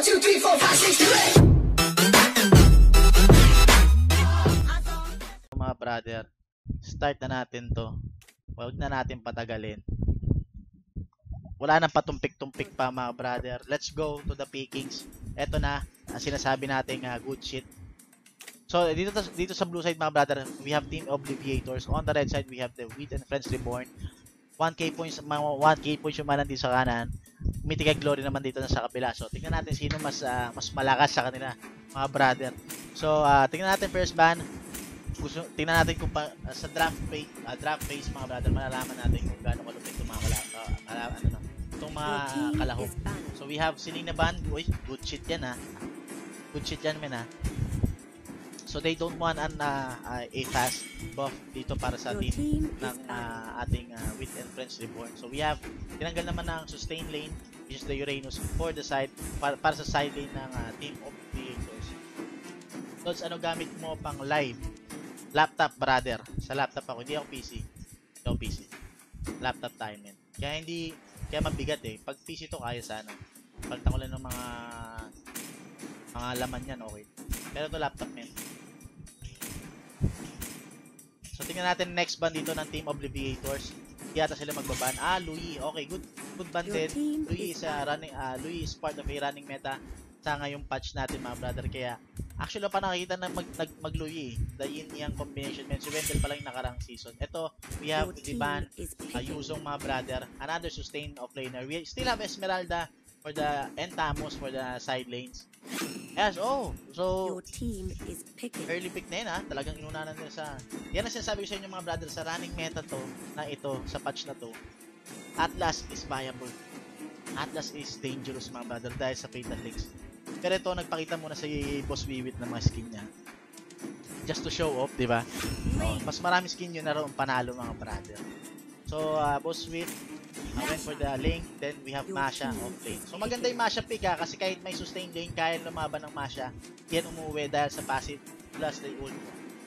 One, two, mga brother, start na natin to. Huwag na natin patagalin. Wala nang patumpik-tumpik pa mga brother. Let's go to the pickings. Eto na, ang sinasabi nating uh, good shit. So, dito, dito sa blue side mga brother, we have Team Obliviators. On the red side, we have the Wheat and Friends Reborn. 1k points, mga 1k points yung manan dito sa kanan. Mythical Glory naman dito na sa kabila. So, tingnan natin sino mas ah, mas malakas sa kanila, mga brother. So, ah, tingnan natin first ban gusto tingnan natin kung pa, uh, sa draft phase uh, draft phase mga brother malalaman natin kung gaano kalupit itong mga kala, uh, kala, ano na itong mga kalahok. so we have Selena Ban uy good shit yan ha good shit yan men ha so they don't want an uh, uh, a fast buff dito para sa team ng uh, ating uh, with and friends reborn. So we have tinanggal naman ng sustain lane which is the Uranus for the side para, para sa side lane ng uh, team of creators. Lods, ano gamit mo pang live? Laptop brother. Sa laptop ako. Hindi ako PC hindi ako PC laptop tayo men. Kaya hindi kaya mabigat eh. Pag PC to kaya sana. Palitan ko lang ng mga mga laman yan okay. Pero to laptop so tingnan natin next band dito ng Team Obliviators. Yata sila magbaban. Ah Louis. Okay good good band din. Louis is uh, running uh, Louis is part of a running meta sa ngayong patch natin mga brother. Kaya actually pa nakita na mag, nag, magluyi eh. the yin yang combination. Men si Wendell pa lang yung nakarang season. Ito we have Diban uh, Yuzong mga brother. Another sustain of laner. We still have Esmeralda for the Entamos for the side lanes yes oh so early pick na yun ha talagang inunanan nila sa yan ang sinasabi ko sa inyo mga brother sa running meta to na ito sa patch na to Atlas is viable Atlas is dangerous mga brother dahil sa Fatal Links pero ito, nagpakita muna si Boss Wiwit ng mga skin niya. Just to show off, di ba? Oh, mas marami skin yun na rin panalo mga brother. So, uh, Boss Wiwit, uh, went for the link. Then, we have Masha off lane. So, maganda yung Masha pick ha, kasi kahit may sustain lane, kaya lumaban ng Masha. Yan umuwi dahil sa passive plus the ult.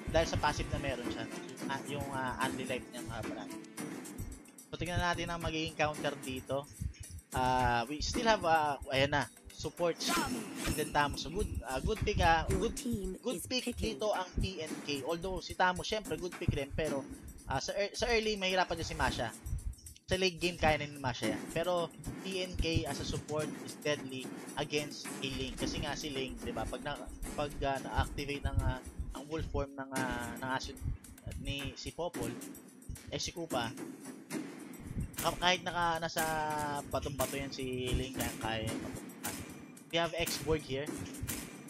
Dahil sa passive na meron siya. No? Yung uh, anti-life niya mga brother. So, tingnan natin ang magiging counter dito. Uh, we still have, uh, ayan na, support then Tamo. So good uh, good pick ha. Good good pick dito ang PNK. Although si Tamo syempre good pick rin pero uh, sa er, sa early mahirapan din si Masha. Sa late game kaya na ni Masha yan. Pero PNK as a support is deadly against a Link kasi nga si Link, 'di ba? Pag na pag uh, na-activate ng uh, ang wolf form ng uh, ng aso ni si Popol eh si Kupa kahit naka nasa batong-bato yan si Link kaya kaya we have X-Board here.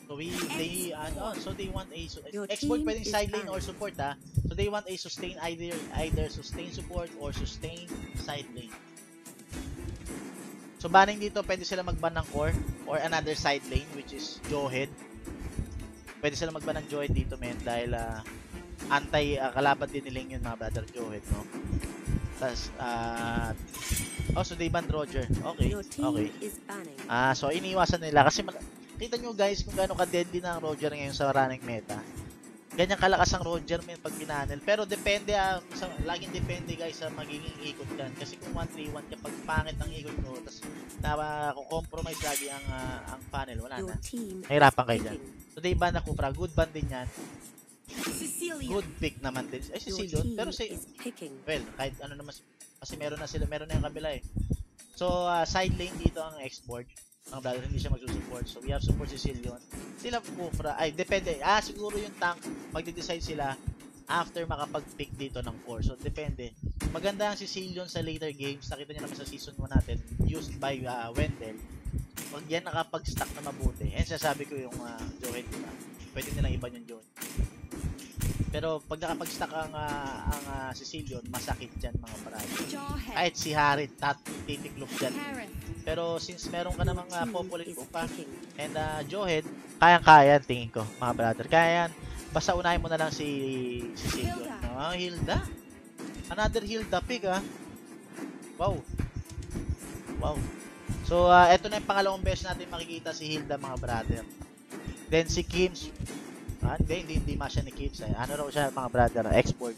So we they ano, so they want a X-Board pwedeng side lane or support ha. So they want a sustain either either sustain support or sustain side lane. So banning dito pwede sila magban ng core or another side lane which is Johead. Pwede sila magban ng Johead dito men dahil uh, anti uh, kalaban din nilang yun mga brother Johead no. Tapos uh, Oh, so they ban Roger. Okay. Okay. Ah, so iniwasan nila kasi kita nyo guys kung gaano ka-deadly na ang Roger ngayon sa running meta. Ganyan kalakas ang Roger men pag binanel. Pero depende ah, sa, laging depende guys sa magiging ikot kan. Kasi kung 1-3-1 kapag pangit ang ikot mo, tapos na compromise lagi ang uh, ang panel, wala na. Nahirapan kayo dyan. So they ban na Cupra. Good ban din yan. Good pick naman din. Ay, si Cecilion. Pero si... Well, kahit ano naman kasi meron na sila, meron na yung kabila eh. So, uh, side lane dito ang export. Ang brother, hindi siya magsusupport. So, we have support si Silion. Sila Kufra, ay, depende. Ah, siguro yung tank, magde-decide sila after makapag-pick dito ng core. So, depende. Maganda ang si Silion sa later games. Nakita niyo naman sa season 1 natin, used by uh, Wendell. Pag yan nakapag-stack na mabuti, and sasabi ko yung uh, Johet, diba? pwede nilang iba yung Johet. Pero pag nakapag-stack ang uh, ang uh, Sicilian, masakit diyan mga parado. Kahit si Harry tat titiklop diyan. Pero since meron ka namang uh, popular pa and uh, Johead, kayang-kaya tingin ko, mga brother. Kaya yan. Basta unahin mo na lang si Sicilian. No, Hilda. Another Hilda pick ah. Wow. Wow. So, uh, eto na yung pangalawang beses natin makikita si Hilda mga brother. Then si Kim's Ah, hindi, hindi, hindi masya ni Kims. Eh. Ano raw siya mga brother, export.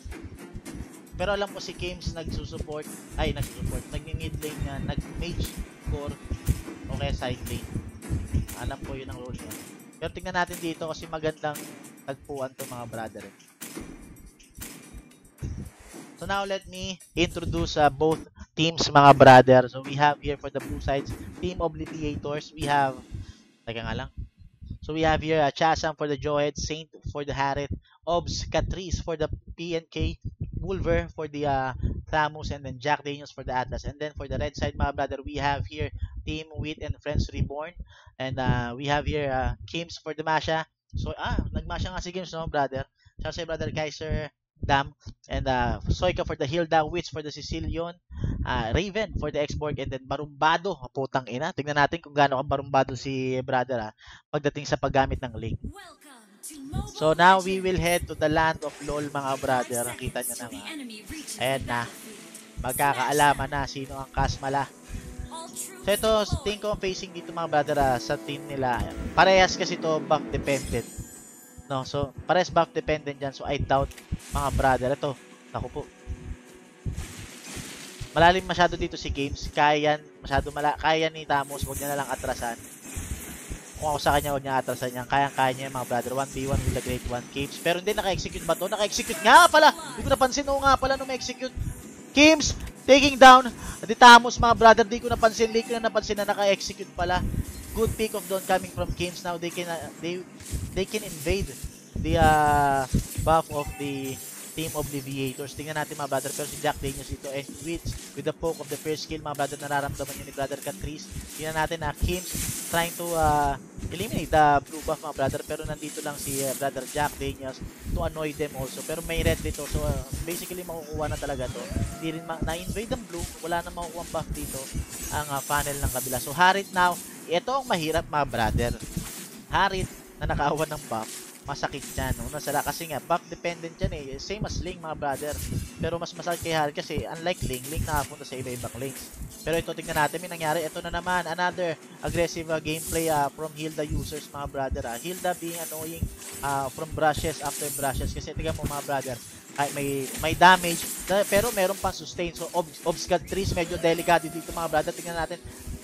Pero alam ko si Kims nagsusupport, ay nagsusupport, nag-mid lane niya, nag-mage core, o kaya side lane. Alam ko yun ang role niya. Pero tingnan natin dito kasi magandang tagpuan to mga brother. eh. So now let me introduce uh, both teams mga brother. So we have here for the blue sides, Team Obliviators. We have, teka nga lang. So we have here uh, Chasam for the Joehead, Saint for the Harriet, Obs Catrice for the PNK, Wolver for the uh, Thamus, and then Jack Daniels for the Atlas. And then for the red side mga brother, we have here Team Wheat and Friends Reborn. And uh, we have here uh, Kims for the Masha. So ah, nagmasha nga si Kims no brother. Siya si brother Kaiser Dam and uh, Soika for the Hilda, Witch for the Sicilian, uh, Raven for the Exborg, and then Barumbado. Putang ina. Tingnan natin kung gaano ka barumbado si brother ah, pagdating sa paggamit ng link. So now we will head to the land of LOL mga brother. Nakita nyo na nga. Ayan na. Magkakaalaman na sino ang kasmala. So ito, tingin ko facing dito mga brother ah, sa team nila. Parehas kasi to back dependent. No, so parehas back dependent dyan. So I doubt mga brother. Ito, naku po. Malalim masyado dito si Games. Kaya yan, masyado mala kaya ni Tamos. Huwag niya na lang atrasan. Kung ako sa kanya, huwag niya atrasan yan. Kaya-kaya niya mga brother. 1v1 with the great one. Games. Pero hindi, naka-execute ba to? Naka-execute nga pala! Hindi ko napansin. Oo nga pala nung ma-execute. Games, taking down. Di Tamos mga brother. Di ko napansin. Di ko na napansin na naka-execute pala. Good pick of Dawn coming from Games. Now they can uh, they they can invade the uh, buff of the Team Obliviators. Tingnan natin mga brother. Pero si Jack Daniels dito and Witch with the poke of the first skill mga brother nararamdaman yun ni brother Catrice. Tingnan natin na Kims trying to uh, eliminate the blue buff mga brother. Pero nandito lang si uh, brother Jack Daniels to annoy them also. Pero may red dito. So uh, basically makukuha na talaga to. Hindi rin na-invade ang blue. Wala na makukuha buff dito ang uh, panel ng kabila. So Harit now, ito ang mahirap mga brother. Harit na nakaawan ng buff masakit yan. Una sala kasi nga buff dependent yan eh. Same as Ling mga brother. Pero mas masakit kay Harit kasi unlike Ling, Ling nakapunta sa iba-ibang lanes. Pero ito tingnan natin may nangyari. Ito na naman another aggressive uh, gameplay uh, from Hilda users mga brother. Uh. Hilda being annoying uh, from brushes after brushes kasi tingnan mo mga brother ay may may damage da- pero meron pang sustain so ob obscure trees medyo delikado dito mga brother tingnan natin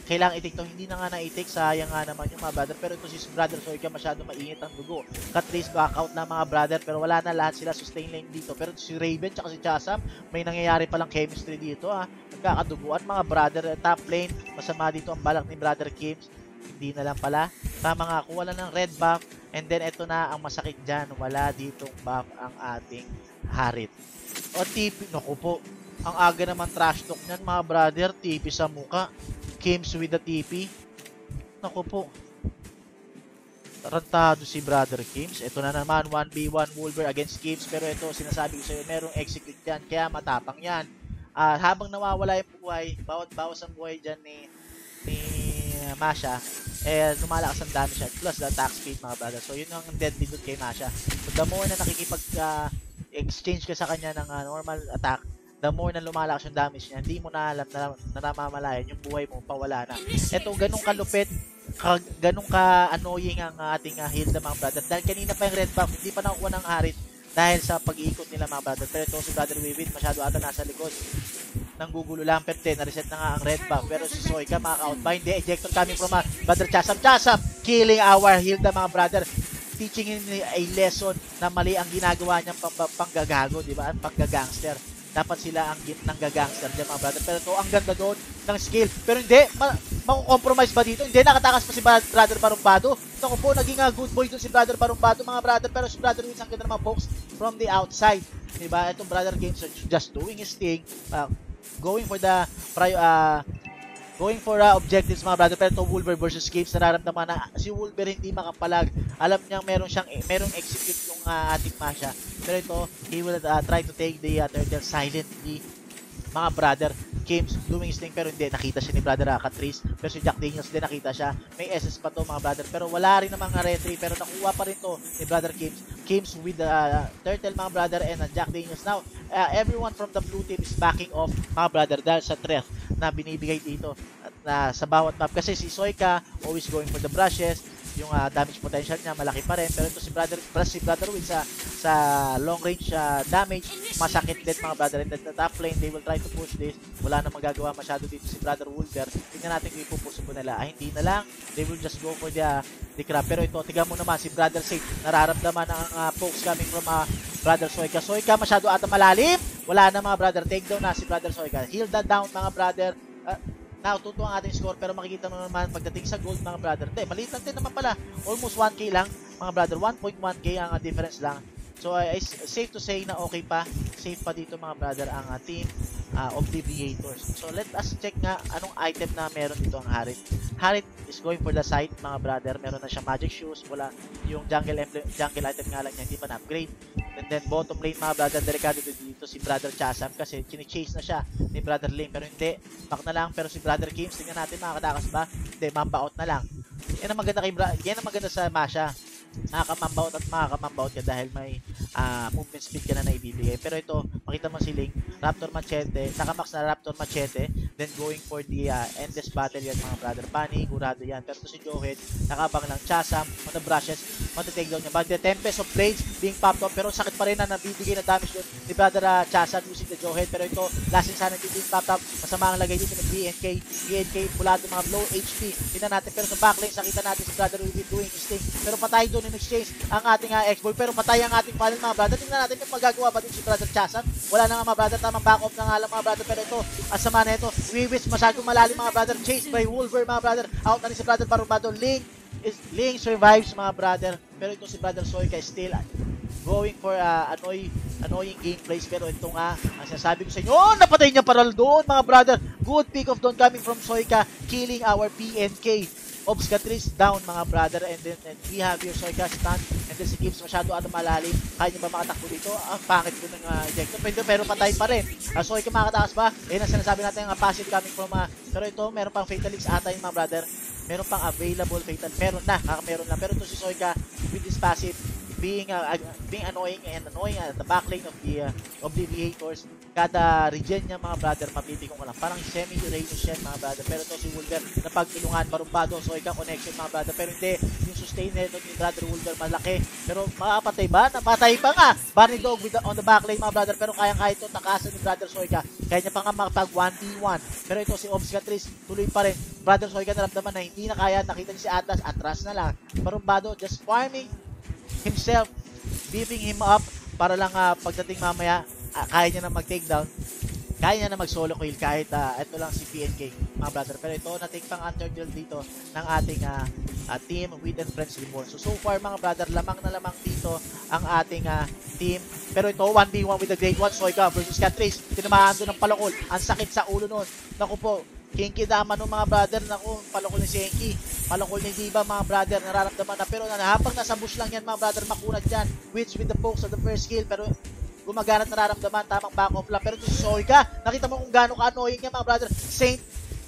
kailangan itik to. Hindi na nga na-itik sayang nga naman yung mga brother. Pero ito si brother Soika masyado mainit ang dugo. Catrice back out na mga brother. Pero wala na lahat sila sustain lane dito. Pero si Raven tsaka si Chasam. May nangyayari palang chemistry dito ha nagkakaduguan mga brother. Top lane. Masama dito ang balak ni brother Kims. Hindi na lang pala. Tama nga kung wala ng red buff. And then ito na ang masakit dyan. Wala ditong buff ang ating Harit. O TP naku po. Ang aga naman trash talk niyan mga brother. TP sa muka Kims with the TP naku po. Tarantado si brother Kims. Ito na naman 1v1 Wolver against Kims. Pero ito sinasabi ko sa'yo merong execute yan. Kaya matapang yan. Ah, habang nawawala yung buhay bawat bawas ang buhay dyan ni ni Masha eh lumalakas ang damage siya plus the attack speed mga brother. So yun ang deadly doon kay Masha. So the more na nakikipag ah, exchange ka sa kanya ng ah, normal attack the more na lumalakas yung damage niya hindi mo na alam na, na namamalayan yung buhay mo pawala na. Eto ganun kalupit ka, ganun ka annoying ang ah, ating uh, Hilda mga brother. Dahil kanina pa yung red buff hindi pa nakukuha ng Harit dahil sa pag-iikot nila mga brother. Pero ito si brother Wiwin masyado ata nasa likod. Nanggugulo lang din na-reset na nga ang red buff pero si Soika maka-out ba hindi ejector coming from uh, brother Chasam. Chasam killing our Hilda mga brother. Teaching him a lesson na mali ang ginagawa niyang pang, pang- panggagago di ba? Ang panggagangster dapat sila ang nanggagangster dyan mga brother. Pero to ang ganda doon ng skill. Pero hindi ma- makukompromise ba dito. Hindi nakatakas pa si brother Barumbado Naku po, naging uh, good boy doon si brother Barumbado mga brother. Pero si brother Wins ang ganda ng pokes from the outside. Di ba itong brother Games are just doing his thing. Uh, going for the prior uh, going for uh, objectives mga brother. Pero ito Wolver versus Games nararamdaman na si Wolver hindi makapalag. Alam niyang meron siyang merong execute yung uh, ating Masha. Pero ito he will uh, try to take the uh, turtle silently mga brother Games doing his pero hindi nakita siya ni brother uh, Catrice pero si Jack Daniels din nakita siya. May SS pa to mga brother. Pero wala rin namang retry pero nakuha pa rin to ni brother Games Games with the uh, turtle mga brother and uh, Jack Daniels. Now uh, everyone from the blue team is backing off mga brother dahil sa threat na binibigay dito na sa bawat map. Kasi si Soika always going for the brushes yung ah, damage potential niya malaki pa rin. Pero ito si brother plus si brother Will sa sa long range ah, damage masakit din mga brother in the top lane they will try to push this. Wala na magagawa masyado dito si brother Wolver tingnan natin kung ipupuso po nila. Ay hindi na lang. They will just go for the ah, the crab pero ito tingnan mo naman si brother Safe nararamdaman ang uh, pokes coming from ah, brother Soika Soika masyado ata malalim. Wala na mga brother. Take down na si brother Soika heal that down mga brother. Ah, Now, tuto ang ating score pero makikita mo naman pagdating sa gold mga brother. Hindi, maliit lang din naman pala. Almost 1k lang mga brother. 1.1k ang uh, difference lang. So, uh, safe to say na okay pa. Safe pa dito mga brother ang uh, team uh, of Deviators. So, let us check nga anong item na meron dito ang Harit. Harit is going for the site mga brother. Meron na siya magic shoes. Wala yung jungle, emblem, jungle item nga lang niya. Hindi pa na-upgrade. And then bottom lane mga brother, delikado dito si brother Chasam kasi chine-chase na siya ni brother Lane pero hindi, back na lang pero si brother Kims, tingnan natin makakatakas ba? Hindi, mamba out na lang. Yan ang maganda kay Bra- yan ang maganda sa Masha. Makakamamba out at makakamamba out ka dahil may ah, movement speed ka na naibibigay. Pero ito, makita mo si Link, Raptor Machete, nakamax na Raptor Machete, then going for the ah, endless battle yan mga brother. Pani, gurado yan. Pero si Johed, nakabang lang Chasam, on brushes, matitake down niya. But the Tempest of Blades being popped up, pero sakit pa rin na nabibigay na damage doon ni brother uh, Chasam using the Johed. Pero ito, lasting sana hindi being popped up. Masama ang lagay dito ng BNK. BNK, pulado mga low HP. Tingnan natin, pero sa backlane, nakita natin si brother be doing his thing. Pero patay doon in exchange ang ating uh, X-Boy. Pero patay ang ating panel mga brother. Tingnan natin kung magagawa ba din si brother Chasam. Wala na nga mga brother, tamang back off na nga lang mga brother. Pero ito, ang sama na ito, Wiwis, masyadong malalim mga brother. Chased by Wolver mga brother. Out na rin si brother Barubado. Link, is, Link survives mga brother. Pero ito si brother Soyka is still going for uh, annoy, annoying gameplays. Pero ito nga, ang sinasabi ko sa inyo, oh, napatay niya paral doon mga brother. Good pick of doon coming from Soyka, killing our PNK. Obs Catrice down mga brother and then and we have your Soyka stand and then si Gibbs masyado ano malalim kaya niya ba makatakbo dito ang pangit ko ng uh, ejector pero, pero patay pa rin uh, Soyka makatakas ba eh ang sinasabi natin ang passive coming from uh, pero ito meron pang Fatalix ata yung mga brother meron pang available Fatal meron na kaka meron na. Pero ito si Soyka with this passive being uh, being annoying and annoying at the backlane of the uh, Obliviators kada regen niya mga brother mapipikong ko lang parang semi-Uranus yan mga brother. Pero to si Wolver na pagtulungan marumbado. So ika connection mga brother. Pero hindi yung sustain nito ni brother Wolver malaki. Pero makapatay ba? napatay pa nga. Barney Dog with the, on the back lane mga brother. Pero kayang kaya ito takasan ni brother Soika kaya niya pa nga makapag 1v1 pero ito si Obs Catrice tuloy pa rin. Brother Soika naramdaman na hindi na kaya. Nakita niya si Atlas atras na lang. Marumbado just farming himself beefing him up para lang uh, pagdating mamaya uh, kaya niya na mag-take down. Kaya niya na mag-solo kill kahit uh, ito lang si PNK, mga brother. Pero ito, na-take pang underdeal dito ng ating uh, uh, team with and friends Limor. So, so far mga brother, lamang na lamang dito ang ating uh, team. Pero ito, 1v1 with the Great One, Soika versus Catrice. Tinamaan doon ng palakol. Ang sakit sa ulo nun. Naku po, Kinky dama ng mga brother. Naku, palakol ni Senki. Palakol ni Diva mga brother. Nararamdaman na. Pero na, habang nasa bush lang yan mga brother, makunat dyan. Which with the pokes of the first kill. Pero gumagana at nararamdaman, tamang back off lang. Pero ito si Soika, nakita mo kung gaano ka-annoying niya mga brother. Saint,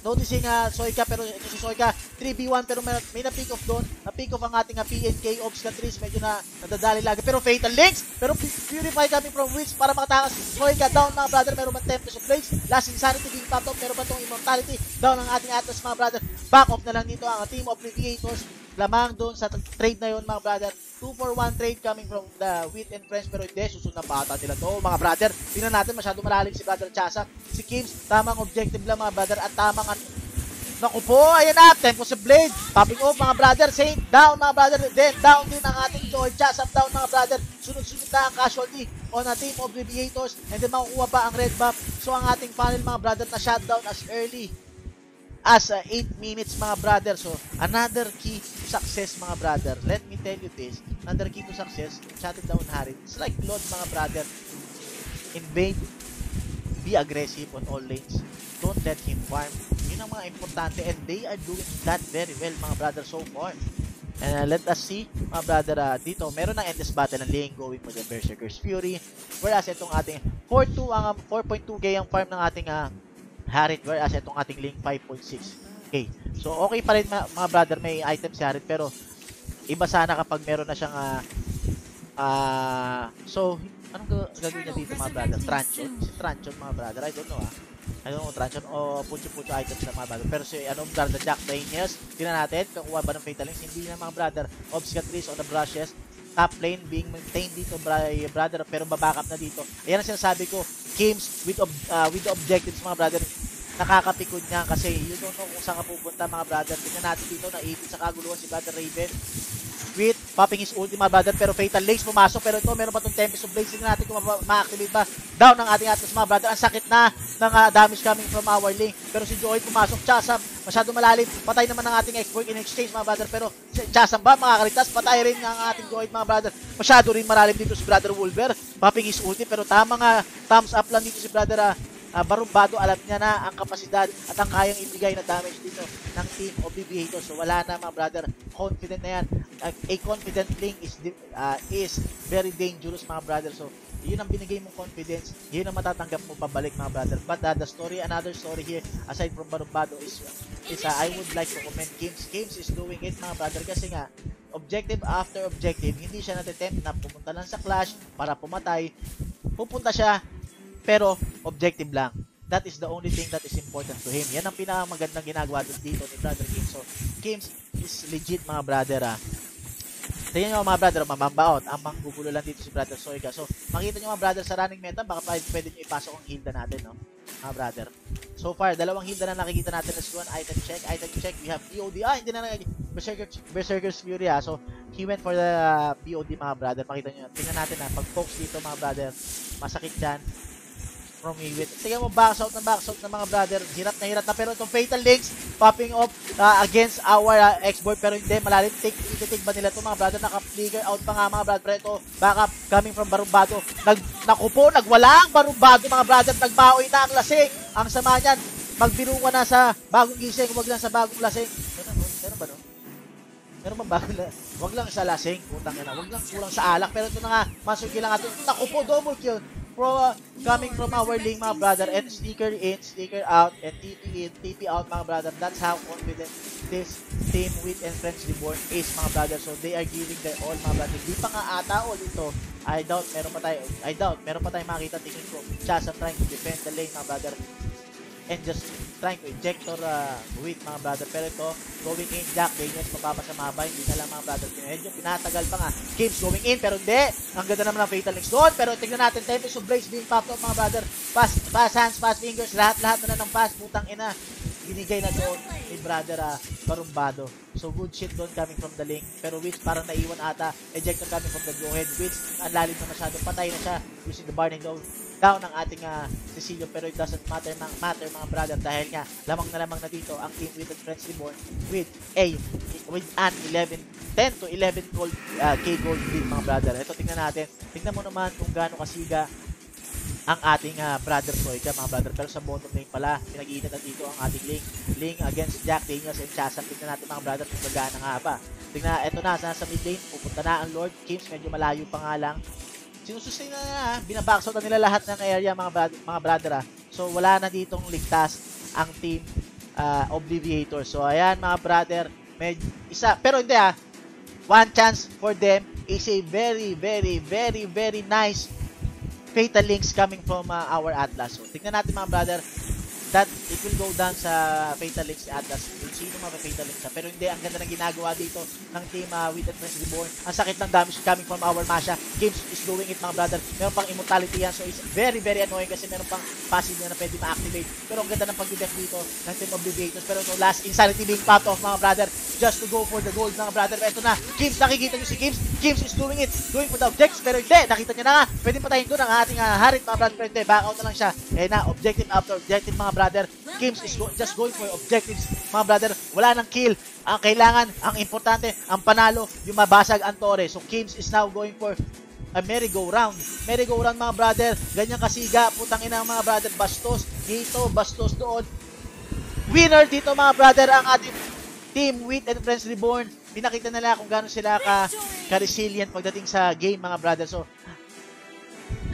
noticing uh, Soika, pero ito si Soika, 3v1, pero may, may na-pick off doon. Na-pick off ang ating uh, PNK, Ops Catrice, medyo na nadadali lagi. Pero Fatal Links, pero Purify coming from Witch para makatakas. Soika down mga brother, meron man Tempest of Blades. Last Insanity being popped off, meron ba itong Immortality? Down ang ating Atlas mga brother. Back off na lang dito ang Team of Radiators lamang doon sa trade na yon mga brother 2 for 1 trade coming from the Wheat and Friends pero hindi susunod na bata nila to mga brother tingnan natin masyado malalim si brother Chasa si Kims tamang objective lang mga brother at tamang Naku po, ayan na, tempo sa blade. Popping off mga brother, Saint down mga brother. Then down din ang ating George Chasap down mga brother. Sunod-sunod na ang casualty on a team of Deviators. And then makukuha pa ang red buff. So ang ating panel mga brother na shutdown as early as uh, 8 minutes mga brother. So, another key success mga brother, let me tell you this, under key to success, shut it down Harit. It's like Lord mga brother, invade, be aggressive on all lanes, don't let him farm. Yun ang mga importante and they are doing that very well mga brother so far. And uh, let us see, mga brother, uh, dito, meron ng Endless Battle ng lane going with the Berserker's Fury. Whereas itong ating 4.2 ang 4.2k ang farm ng ating uh, Harit. Whereas itong ating lane 5.6 okay. So, okay pa rin mga, mga brother, may item si Harit, pero iba sana kapag meron na siyang, ah, uh, uh, so, anong gagawin niya dito mga brother? Tranchon? Si Tranchon mga brother, I don't know ah. I don't know, Tranchon o oh, puncho-puncho items na mga brother. Pero si, ano, brother Jack Daniels, tingnan natin, kukuha ba ng Fatal Hindi na mga brother, Obscatrice on the brushes, top lane being maintained dito by brother pero babackup na dito. Ayan ang sinasabi ko, games with ob- uh, with objectives mga brother nakakapikon niya kasi you don't know kung saan ka pupunta mga brother. Tingnan natin dito, naipit sa kaguluhan si brother Raven. With popping his ulti mga brother pero fatal links pumasok. Pero ito meron pa tong Tempest of tingnan natin kung ma- ma-activate ba. Down ng ating Atlas mga brother. Ang sakit na ng uh, damage coming from our link pero si Joy pumasok. Chasam masyado malalim. Patay naman ng ating export in exchange mga brother. Pero si Chasam ba makakalitas patay rin ng ating Joy mga brother. Masyado rin malalim dito si brother Wolver. Popping his ulti pero tama nga thumbs up lang dito si brother uh, uh, barumbado alam niya na ang kapasidad at ang kayang ibigay na damage dito ng team of BBHO. So wala na mga brother, confident na yan. Uh, a confident link is uh, is very dangerous mga brother. So yun ang binigay mong confidence, yun ang matatanggap mo pabalik mga brother. But uh, the story, another story here, aside from Barumbado is, is uh, I would like to commend Games. Games is doing it mga brother kasi nga, objective after objective, hindi siya natitempt na pumunta lang sa clash para pumatay. Pupunta siya pero objective lang. That is the only thing that is important to him. Yan ang pinakamagandang ginagawa dito ni Brother Kim. So, Kims is legit mga brother ah. Tingnan nyo mga brother, mamambaot. Ang manggugulo lang dito si Brother Soyga. So, makita nyo mga brother sa running meta, baka pwede, nyo ipasok ang hilda natin, no? Mga brother. So far, dalawang hilda na nakikita natin as one. Item check, item check. We have BOD. Ah, hindi na nakikita. Berserker, Berserker's Fury, ah. So, he went for the BOD mga brother. Makita nyo. Tingnan natin, ah. Pag focus dito mga brother, masakit dyan from Hewitt. Tingnan mo, box out na box out ng mga brother. Hirap na hirap na. Pero itong Fatal Links, popping off uh, against our uh, ex-boy. Pero hindi, malalim. Take, ititig nila ito mga brother? Naka-flicker out pa nga mga brother. Pero ito, backup coming from Barumbado. Nag, nakupo, nagwala ang Barumbado mga brother. Nagbaoy na ang lasing. Ang sama niyan, magbiro na sa bagong gising. Huwag lang sa bagong lasing. Meron, meron ba no? Meron ba bagong lasing? Huwag lang sa lasing. Putang ina. Huwag lang kulang sa alak. Pero ito na nga, masuki lang natin. Nakupo, double kill pro, uh, coming from our link mga brother and sticker in, sticker out and TP in, TP out mga brother. That's how confident this team with and friends reborn is mga brother. So they are giving their all mga brother. Di pa nga ata all ito. I doubt meron pa tayo I doubt meron pa tayo makita tingin ko. Chasa trying to defend the lane mga brother and just trying to injector uh, with mga brother. Pero ito, going in, Jack Daniels, mapapasamaba, hindi na lang mga brother. Medyo pinatagal pa nga. Games going in, pero hindi. Ang ganda naman ng Fatal Links doon. Pero tingnan natin, Tempest of Blaze being popped up mga brother. Fast, fast hands, fast fingers, lahat-lahat na ng fast, putang ina. Binigay na doon ni brother uh, Barumbado. So good shit doon coming from the link. Pero which parang naiwan ata. Ejector coming from the go ahead. Which ang lalim na masyado. Patay na siya using the burning down down ng ating uh, Cecilio pero it doesn't matter mga matter mga brother dahil nga lamang na lamang na dito ang team with the Friends Reborn with a with an 11 10 to 11 gold uh, K gold lead mga brother. Ito tingnan natin. Tingnan mo naman kung gaano kasiga ang ating uh, brother Soyka, mga brother. Pero sa bottom lane pala, pinag-iinit na dito ang ating link. Link against Jack Daniels and Chasam. Tingnan natin mga brother kung gagana nga ba. Tingnan, eto na, nasa mid lane. Pupunta na ang Lord Kims. Medyo malayo pa nga lang. Sinusustain na na, binabackshot na nila lahat ng area mga brother, mga brother ah. So wala na ditong ligtas ang team uh, Obliviator. So ayan mga brother, med isa pero hindi ah. One chance for them is a very very very very nice fatal links coming from uh, our Atlas. So tingnan natin mga brother that it will go down sa Fatal Links Atlas sino Fatal Links pero hindi ang ganda ng ginagawa dito ng team uh, with the Friends Reborn. Ang sakit ng damage coming from our Masha. Games is doing it mga brother. Meron pang immortality yan so it's very very annoying kasi meron pang passive na, na pwede ma-activate. Pero ang ganda ng pag-def dito ng Team Obliviators pero ito last Insanity being popped off mga brother just to go for the gold mga brother. Ito na Games nakikita nyo si Games Games is doing it doing for the objectives pero hindi nakita nyo na nga. Pwede patayin doon ang ating uh, Harit mga brother pero hindi back out na lang siya. Eh na objective after objective mga brother Games is go- just going for objectives mga brother wala nang kill ang kailangan ang importante ang panalo yung mabasag ang Torre so Games is now going for a merry-go-round. Merry-go-round mga brother. Ganyan kasiga. Putang ina mga brother. Bastos dito. Bastos doon. Winner dito mga brother ang ating team with and Friends Reborn. Pinakita nila kung gaano sila ka, ka-resilient pagdating sa game mga brother. So,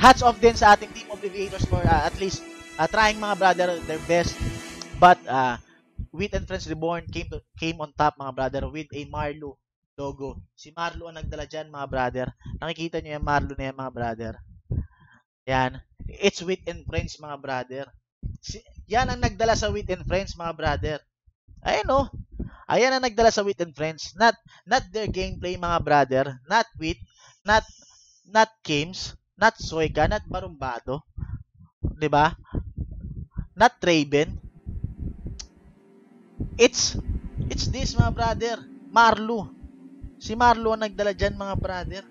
hats off din sa ating team of aviators for uh, at least uh, trying mga brother their best. But, uh, Wit and Friends Reborn came to, came on top mga brother with a Marlo logo. Si Marlo ang nagdala dyan mga brother. Nakikita nyo yung Marlo na yan mga brother. Yan. It's Wit and Friends mga brother. Si, Yan ang nagdala sa Wit and Friends, mga brother. Ayan oh. Ayan ang nagdala sa Wit and Friends. Not not their gameplay, mga brother. Not Wit, not not Games, not Soyka, not Barumbado. 'Di ba? Not Traven. It's it's this, mga brother. Marlo. Si Marlo ang nagdala dyan, mga brother.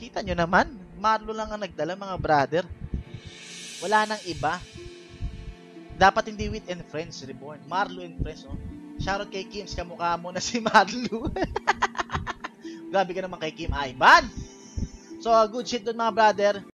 Kita nyo naman, Marlo lang ang nagdala, mga brother. Wala nang iba. Dapat hindi with and friends, reborn. Marlo and friends, oh. Shoutout kay Kims, kamukha mo na si Marlo. Grabe ka naman kay Kim Ayman. So, good shit dun mga brother.